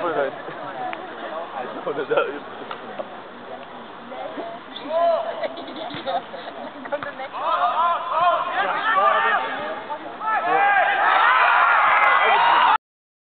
super good. I don't know.